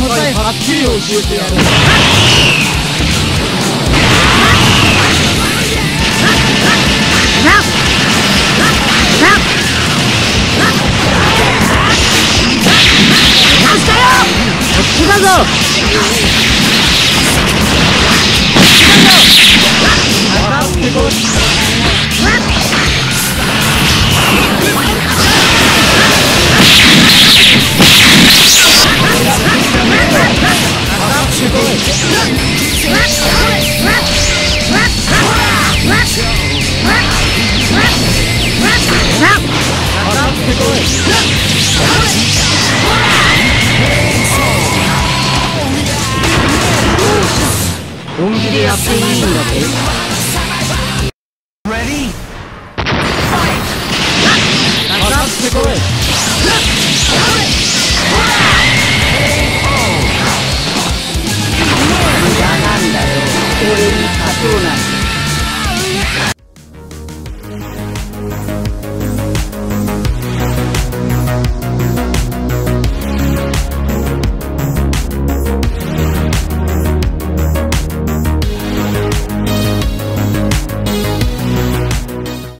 の際はっきり教えてやろうだぞ本気でやっていいんだぜかかってこい。Osasuna.